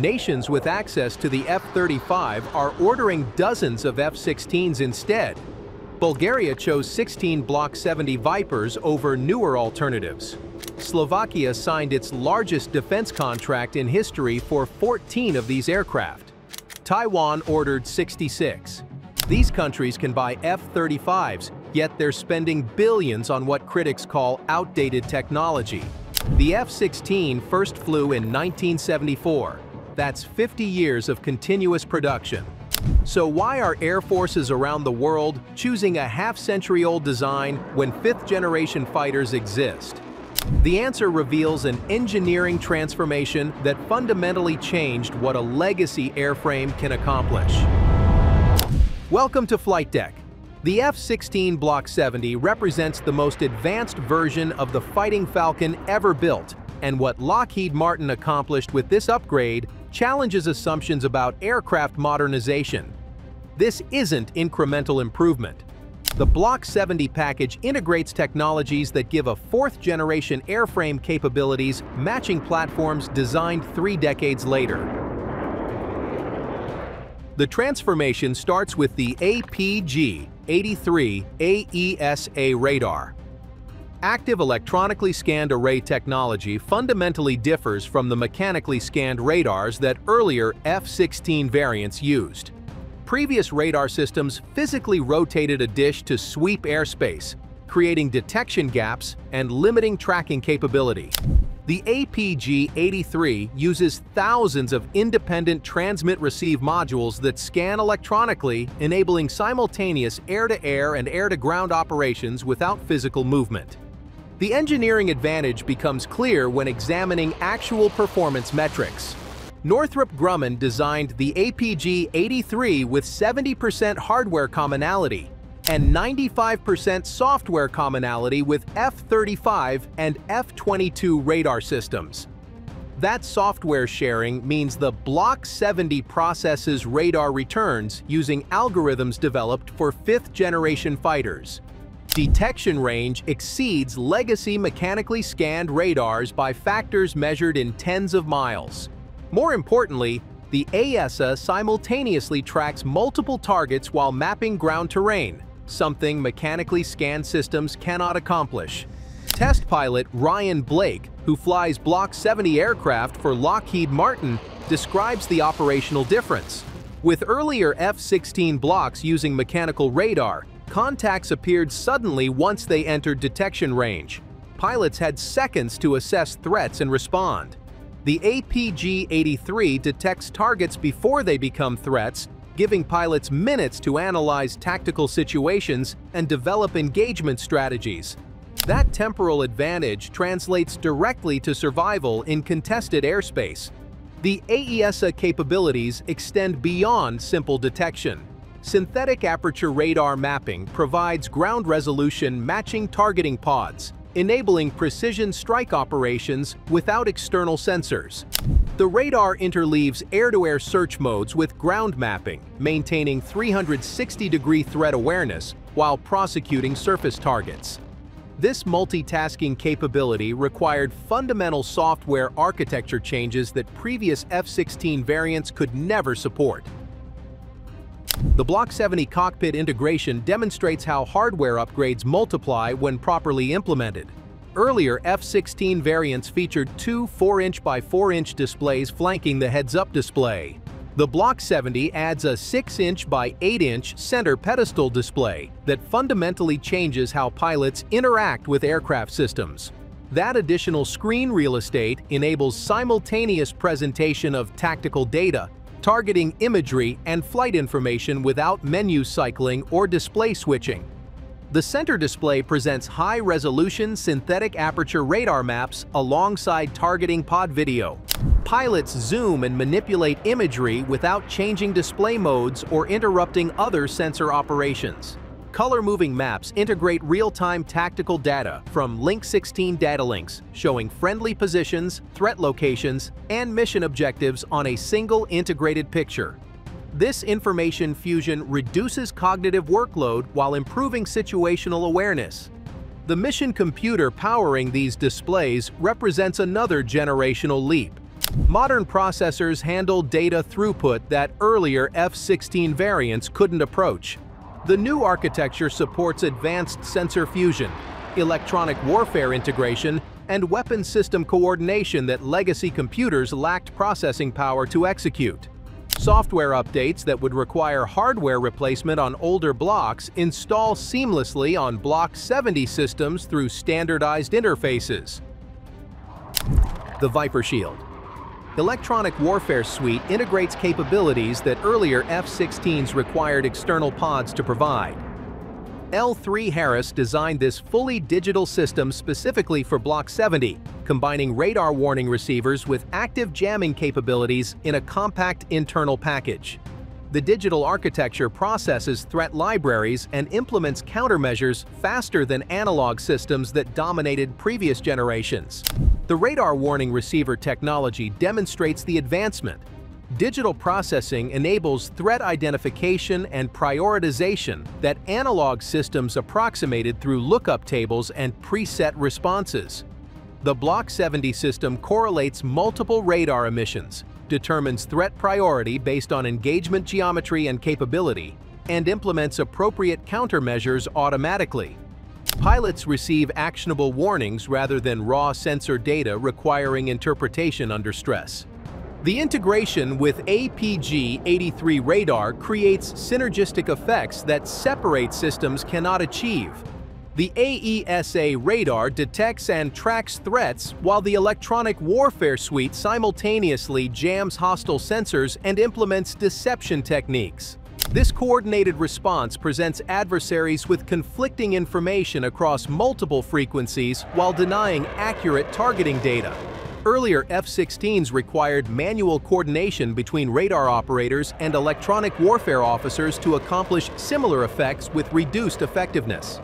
nations with access to the F-35 are ordering dozens of F-16s instead. Bulgaria chose 16 Block 70 Vipers over newer alternatives. Slovakia signed its largest defense contract in history for 14 of these aircraft. Taiwan ordered 66. These countries can buy F-35s, yet they're spending billions on what critics call outdated technology. The F-16 first flew in 1974. That's 50 years of continuous production. So why are air forces around the world choosing a half-century-old design when fifth-generation fighters exist? The answer reveals an engineering transformation that fundamentally changed what a legacy airframe can accomplish. Welcome to Flight Deck, the F-16 Block 70 represents the most advanced version of the Fighting Falcon ever built, and what Lockheed Martin accomplished with this upgrade challenges assumptions about aircraft modernization. This isn't incremental improvement. The Block 70 package integrates technologies that give a fourth-generation airframe capabilities matching platforms designed three decades later. The transformation starts with the APG-83 AESA radar. Active electronically scanned array technology fundamentally differs from the mechanically scanned radars that earlier F-16 variants used. Previous radar systems physically rotated a dish to sweep airspace, creating detection gaps and limiting tracking capability. The APG-83 uses thousands of independent transmit-receive modules that scan electronically, enabling simultaneous air-to-air -air and air-to-ground operations without physical movement. The engineering advantage becomes clear when examining actual performance metrics. Northrop Grumman designed the APG-83 with 70% hardware commonality, and 95% software commonality with F-35 and F-22 radar systems. That software sharing means the Block 70 processes radar returns using algorithms developed for fifth-generation fighters. Detection range exceeds legacy mechanically scanned radars by factors measured in tens of miles. More importantly, the AESA simultaneously tracks multiple targets while mapping ground terrain, something mechanically scanned systems cannot accomplish. Test pilot Ryan Blake, who flies Block 70 aircraft for Lockheed Martin, describes the operational difference. With earlier F-16 blocks using mechanical radar, contacts appeared suddenly once they entered detection range. Pilots had seconds to assess threats and respond. The APG-83 detects targets before they become threats giving pilots minutes to analyze tactical situations and develop engagement strategies. That temporal advantage translates directly to survival in contested airspace. The AESA capabilities extend beyond simple detection. Synthetic aperture radar mapping provides ground resolution matching targeting pods, enabling precision strike operations without external sensors. The radar interleaves air-to-air -air search modes with ground mapping, maintaining 360-degree threat awareness while prosecuting surface targets. This multitasking capability required fundamental software architecture changes that previous F-16 variants could never support. The Block 70 cockpit integration demonstrates how hardware upgrades multiply when properly implemented. Earlier F-16 variants featured two 4-inch by 4-inch displays flanking the heads-up display. The Block 70 adds a 6-inch by 8-inch center pedestal display that fundamentally changes how pilots interact with aircraft systems. That additional screen real estate enables simultaneous presentation of tactical data targeting imagery and flight information without menu cycling or display switching. The center display presents high-resolution synthetic aperture radar maps alongside targeting pod video. Pilots zoom and manipulate imagery without changing display modes or interrupting other sensor operations. Color-moving maps integrate real-time tactical data from Link 16 data links, showing friendly positions, threat locations, and mission objectives on a single integrated picture. This information fusion reduces cognitive workload while improving situational awareness. The mission computer powering these displays represents another generational leap. Modern processors handle data throughput that earlier F-16 variants couldn't approach. The new architecture supports advanced sensor fusion, electronic warfare integration, and weapon system coordination that legacy computers lacked processing power to execute. Software updates that would require hardware replacement on older blocks install seamlessly on Block 70 systems through standardized interfaces. The Viper Shield Electronic Warfare Suite integrates capabilities that earlier F-16s required external pods to provide. L3 Harris designed this fully digital system specifically for Block 70, combining radar warning receivers with active jamming capabilities in a compact internal package. The digital architecture processes threat libraries and implements countermeasures faster than analog systems that dominated previous generations. The radar warning receiver technology demonstrates the advancement, Digital processing enables threat identification and prioritization that analog systems approximated through lookup tables and preset responses. The Block 70 system correlates multiple radar emissions, determines threat priority based on engagement geometry and capability, and implements appropriate countermeasures automatically. Pilots receive actionable warnings rather than raw sensor data requiring interpretation under stress. The integration with APG-83 radar creates synergistic effects that separate systems cannot achieve. The AESA radar detects and tracks threats while the Electronic Warfare Suite simultaneously jams hostile sensors and implements deception techniques. This coordinated response presents adversaries with conflicting information across multiple frequencies while denying accurate targeting data. Earlier F-16s required manual coordination between radar operators and electronic warfare officers to accomplish similar effects with reduced effectiveness.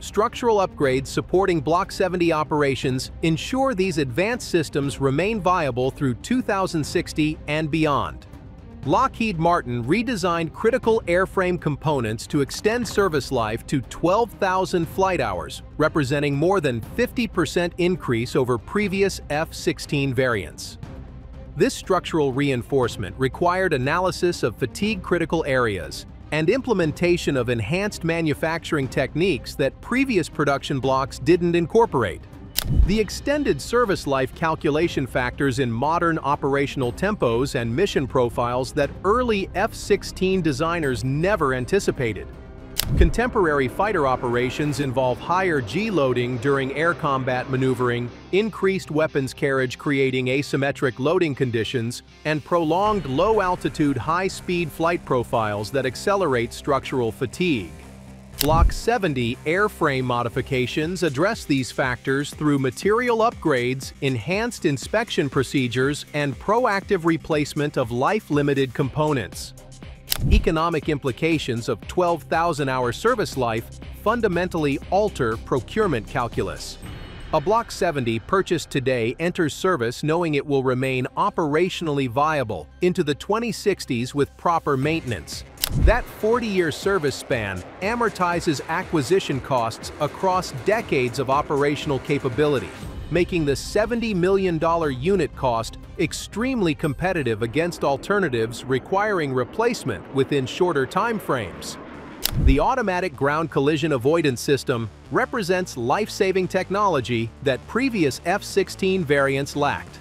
Structural upgrades supporting Block 70 operations ensure these advanced systems remain viable through 2060 and beyond. Lockheed Martin redesigned critical airframe components to extend service life to 12,000 flight hours, representing more than 50% increase over previous F-16 variants. This structural reinforcement required analysis of fatigue-critical areas and implementation of enhanced manufacturing techniques that previous production blocks didn't incorporate. The extended service life calculation factors in modern operational tempos and mission profiles that early F-16 designers never anticipated. Contemporary fighter operations involve higher G-loading during air combat maneuvering, increased weapons carriage creating asymmetric loading conditions, and prolonged low-altitude high-speed flight profiles that accelerate structural fatigue. Block 70 airframe modifications address these factors through material upgrades, enhanced inspection procedures, and proactive replacement of life-limited components. Economic implications of 12,000-hour service life fundamentally alter procurement calculus. A Block 70 purchased today enters service knowing it will remain operationally viable into the 2060s with proper maintenance, that 40-year service span amortizes acquisition costs across decades of operational capability, making the $70 million unit cost extremely competitive against alternatives requiring replacement within shorter timeframes. The Automatic Ground Collision Avoidance System represents life-saving technology that previous F-16 variants lacked.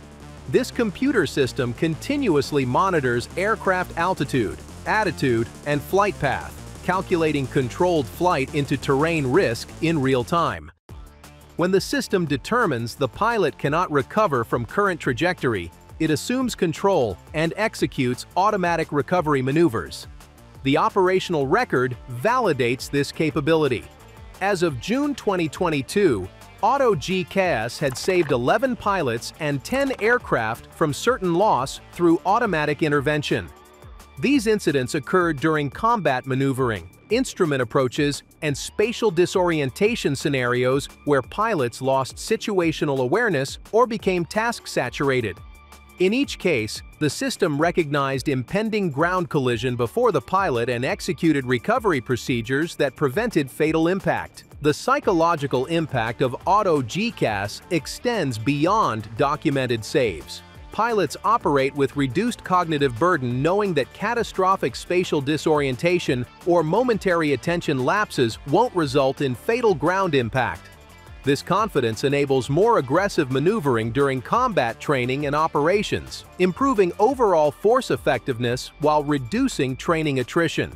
This computer system continuously monitors aircraft altitude, attitude, and flight path, calculating controlled flight into terrain risk in real time. When the system determines the pilot cannot recover from current trajectory, it assumes control and executes automatic recovery maneuvers. The operational record validates this capability. As of June 2022, Auto GCAS had saved 11 pilots and 10 aircraft from certain loss through automatic intervention. These incidents occurred during combat maneuvering, instrument approaches, and spatial disorientation scenarios where pilots lost situational awareness or became task-saturated. In each case, the system recognized impending ground collision before the pilot and executed recovery procedures that prevented fatal impact. The psychological impact of auto GCAS extends beyond documented saves. Pilots operate with reduced cognitive burden knowing that catastrophic spatial disorientation or momentary attention lapses won't result in fatal ground impact. This confidence enables more aggressive maneuvering during combat training and operations, improving overall force effectiveness while reducing training attrition.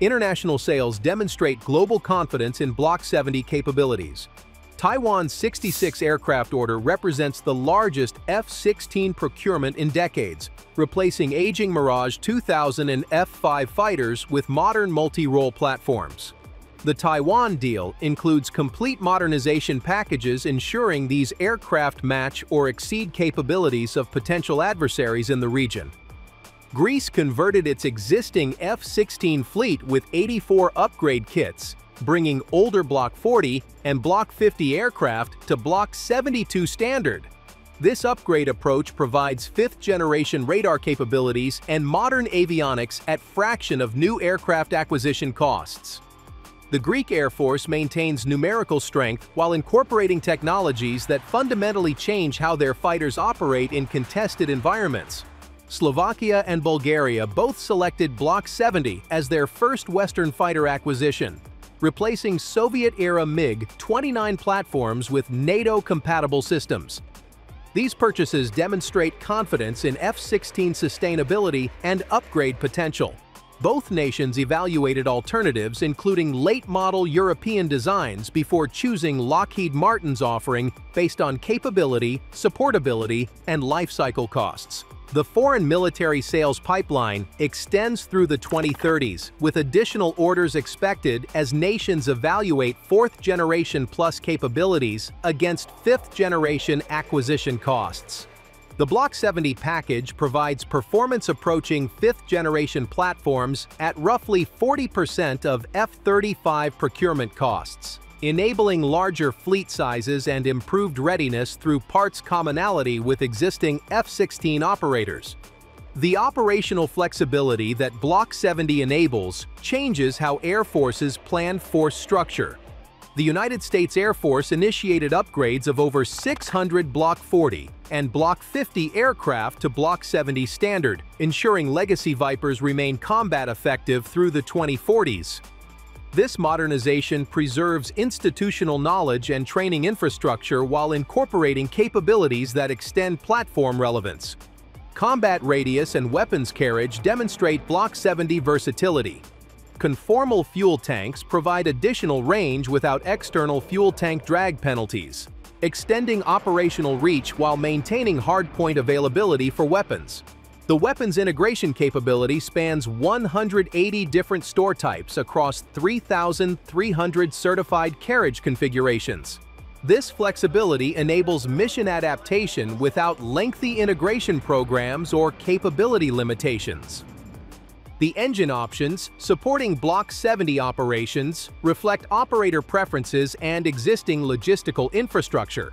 International sales demonstrate global confidence in Block 70 capabilities. Taiwan's 66 aircraft order represents the largest F-16 procurement in decades, replacing aging Mirage 2000 and F-5 fighters with modern multi-role platforms. The Taiwan deal includes complete modernization packages ensuring these aircraft match or exceed capabilities of potential adversaries in the region. Greece converted its existing F-16 fleet with 84 upgrade kits, bringing older Block 40 and Block 50 aircraft to Block 72 standard. This upgrade approach provides fifth-generation radar capabilities and modern avionics at fraction of new aircraft acquisition costs. The Greek Air Force maintains numerical strength while incorporating technologies that fundamentally change how their fighters operate in contested environments. Slovakia and Bulgaria both selected Block 70 as their first Western fighter acquisition, replacing Soviet-era MiG-29 platforms with NATO-compatible systems. These purchases demonstrate confidence in F-16 sustainability and upgrade potential. Both nations evaluated alternatives including late-model European designs before choosing Lockheed Martin's offering based on capability, supportability, and lifecycle costs. The foreign military sales pipeline extends through the 2030s, with additional orders expected as nations evaluate fourth-generation plus capabilities against fifth-generation acquisition costs. The Block 70 package provides performance-approaching fifth-generation platforms at roughly 40% of F-35 procurement costs, enabling larger fleet sizes and improved readiness through parts commonality with existing F-16 operators. The operational flexibility that Block 70 enables changes how air forces plan force structure, the United States Air Force initiated upgrades of over 600 Block 40 and Block 50 aircraft to Block 70 standard, ensuring Legacy Vipers remain combat effective through the 2040s. This modernization preserves institutional knowledge and training infrastructure while incorporating capabilities that extend platform relevance. Combat radius and weapons carriage demonstrate Block 70 versatility, Conformal fuel tanks provide additional range without external fuel tank drag penalties, extending operational reach while maintaining hardpoint availability for weapons. The weapons integration capability spans 180 different store types across 3,300 certified carriage configurations. This flexibility enables mission adaptation without lengthy integration programs or capability limitations. The engine options, supporting Block 70 operations, reflect operator preferences and existing logistical infrastructure.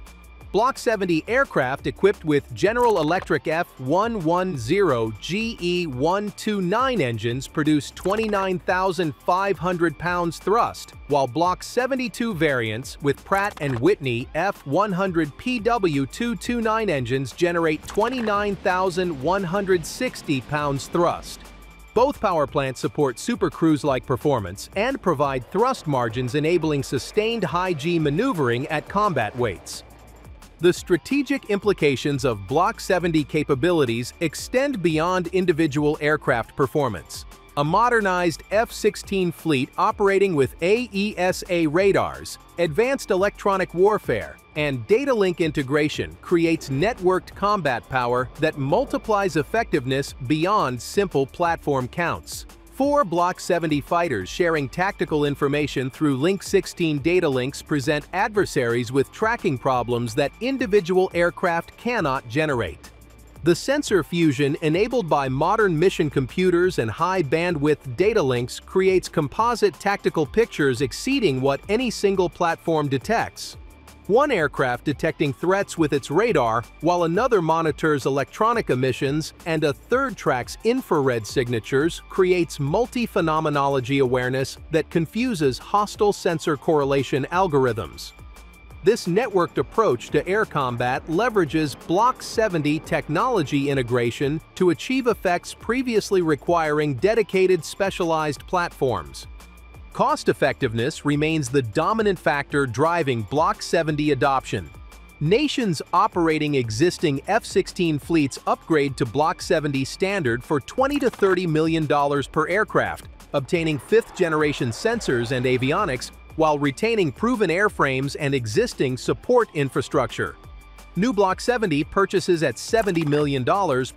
Block 70 aircraft equipped with General Electric F110 GE129 engines produce 29,500 pounds thrust, while Block 72 variants with Pratt & Whitney F100 PW229 engines generate 29,160 pounds thrust. Both power plants support Super Cruise-like performance and provide thrust margins enabling sustained high-G maneuvering at combat weights. The strategic implications of Block 70 capabilities extend beyond individual aircraft performance a modernized F-16 fleet operating with AESA radars, advanced electronic warfare, and data link integration creates networked combat power that multiplies effectiveness beyond simple platform counts. Four Block 70 fighters sharing tactical information through Link 16 data links present adversaries with tracking problems that individual aircraft cannot generate. The sensor fusion enabled by modern mission computers and high-bandwidth data links creates composite tactical pictures exceeding what any single platform detects. One aircraft detecting threats with its radar, while another monitors electronic emissions and a third tracks infrared signatures, creates multi-phenomenology awareness that confuses hostile sensor correlation algorithms. This networked approach to air combat leverages Block 70 technology integration to achieve effects previously requiring dedicated specialized platforms. Cost effectiveness remains the dominant factor driving Block 70 adoption. Nations operating existing F-16 fleets upgrade to Block 70 standard for 20 to $30 million per aircraft, obtaining fifth-generation sensors and avionics while retaining proven airframes and existing support infrastructure. New Block 70 purchases at $70 million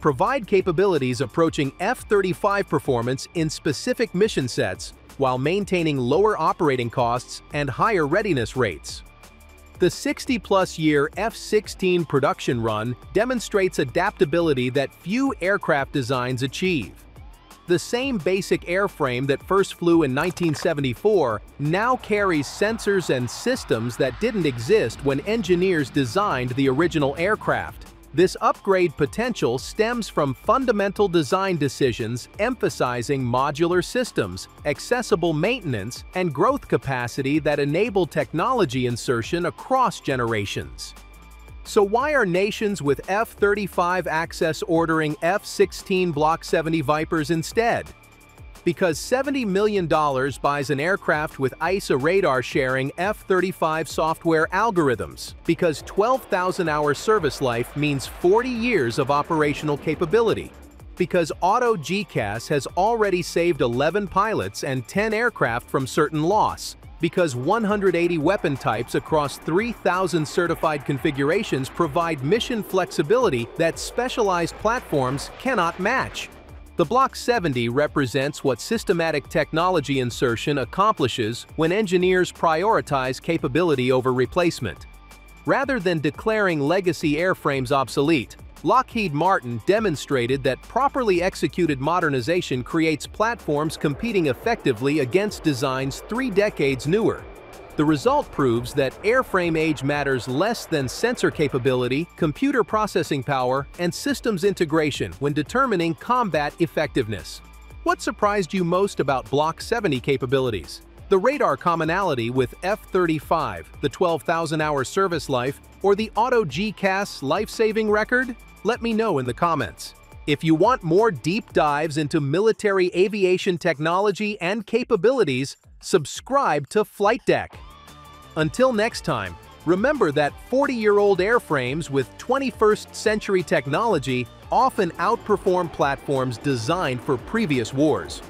provide capabilities approaching F-35 performance in specific mission sets while maintaining lower operating costs and higher readiness rates. The 60-plus year F-16 production run demonstrates adaptability that few aircraft designs achieve. The same basic airframe that first flew in 1974 now carries sensors and systems that didn't exist when engineers designed the original aircraft. This upgrade potential stems from fundamental design decisions emphasizing modular systems, accessible maintenance, and growth capacity that enable technology insertion across generations. So why are nations with F-35 access ordering F-16 Block 70 Vipers instead? because $70 million buys an aircraft with AESA radar sharing F-35 software algorithms, because 12,000 hour service life means 40 years of operational capability, because Auto GCAS has already saved 11 pilots and 10 aircraft from certain loss, because 180 weapon types across 3,000 certified configurations provide mission flexibility that specialized platforms cannot match. The Block 70 represents what systematic technology insertion accomplishes when engineers prioritize capability over replacement. Rather than declaring legacy airframes obsolete, Lockheed Martin demonstrated that properly executed modernization creates platforms competing effectively against designs three decades newer. The result proves that airframe age matters less than sensor capability, computer processing power, and systems integration when determining combat effectiveness. What surprised you most about Block 70 capabilities? The radar commonality with F-35, the 12,000-hour service life, or the Auto GCAS life-saving record? Let me know in the comments. If you want more deep dives into military aviation technology and capabilities, subscribe to Flight Deck. Until next time, remember that 40-year-old airframes with 21st century technology often outperform platforms designed for previous wars.